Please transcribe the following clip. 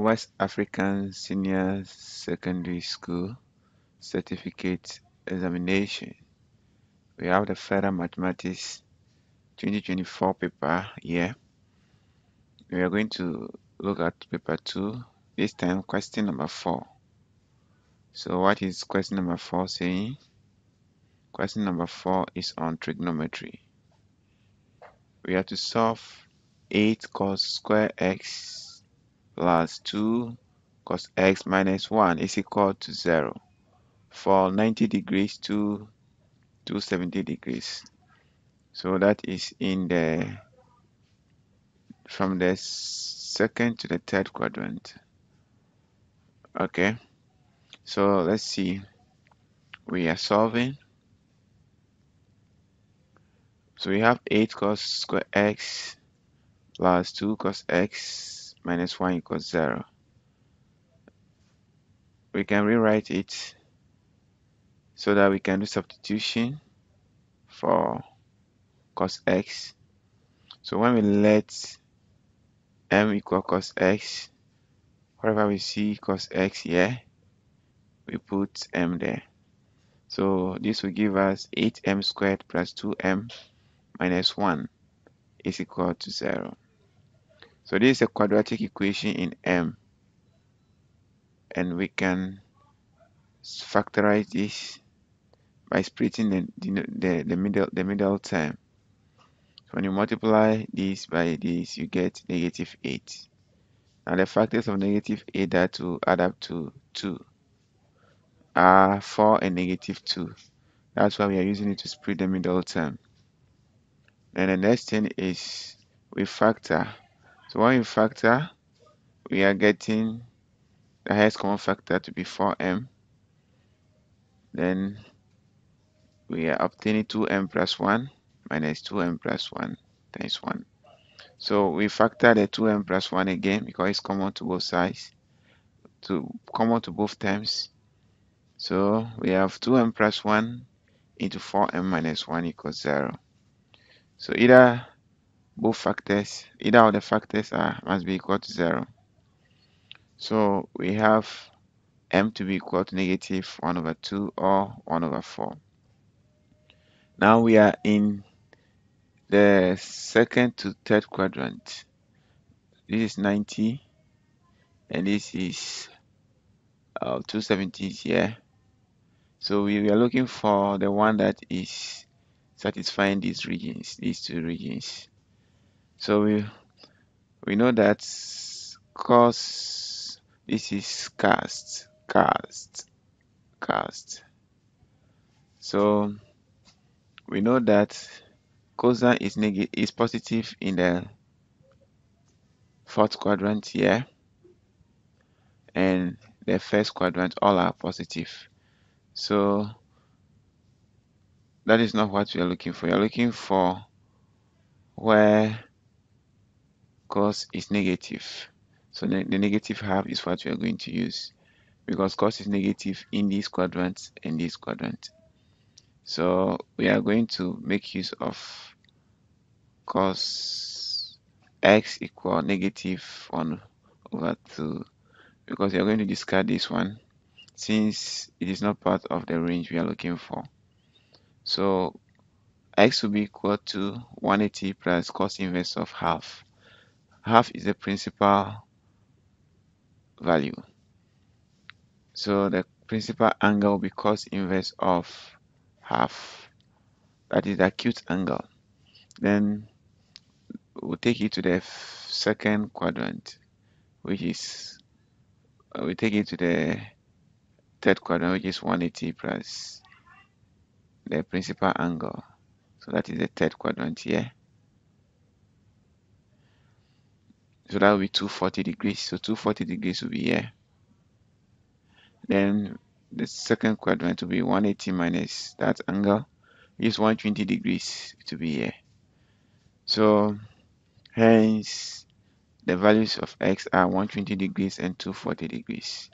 West African Senior Secondary School Certificate Examination. We have the Further Mathematics 2024 paper here. We are going to look at paper 2, this time question number 4. So what is question number 4 saying? Question number 4 is on trigonometry. We have to solve 8 cos square x plus 2 cos x minus 1 is equal to 0 for 90 degrees to 270 degrees. So that is in the from the second to the third quadrant. Okay, so let's see. We are solving. So we have 8 cos square x plus 2 cos x minus 1 equals 0. We can rewrite it so that we can do substitution for cos x. So when we let m equal cos x, wherever we see cos x here, we put m there. So this will give us 8m squared plus 2m minus 1 is equal to 0. So this is a quadratic equation in m. And we can factorize this by splitting the, the, the, middle, the middle term. So when you multiply this by this, you get negative 8. Now the factors of negative 8 that will add up to 2 are 4 and negative 2. That's why we are using it to split the middle term. And the next thing is we factor. So when we factor, we are getting the highest common factor to be 4m. Then we are obtaining 2m plus 1 minus 2m plus 1 times 1. So we factor the 2m plus 1 again because it's common to both sides, to common to both terms. So we have 2m plus 1 into 4m minus 1 equals 0. So either both factors, either of the factors are must be equal to 0. So we have m to be equal to negative 1 over 2 or 1 over 4. Now we are in the second to third quadrant. This is 90 and this is uh, 270 here. So we are looking for the one that is satisfying these regions, these two regions. So we we know that cos this is cast, cast, cast. So we know that cosine is negative is positive in the fourth quadrant here and the first quadrant all are positive so that is not what we are looking for. We are looking for where cos is negative. So the, negative half is what we are going to use because cos is negative in this quadrant and this quadrant. So we are going to make use of cos x equal negative 1 over 2 because we are going to discard this one since it is not part of the range we are looking for. So x will be equal to 180 plus cos inverse of half. Half is the principal value. So the principal angle will be cos inverse of half. That is the acute angle. Then we'll take it to the second quadrant, which is uh, we take it to the third quadrant, which is 180 plus the principal angle. So that is the third quadrant here. So that will be 240 degrees. So 240 degrees will be here. Then the second quadrant will be 180 minus that angle is 120 degrees to be here. So hence the values of x are 120 degrees and 240 degrees.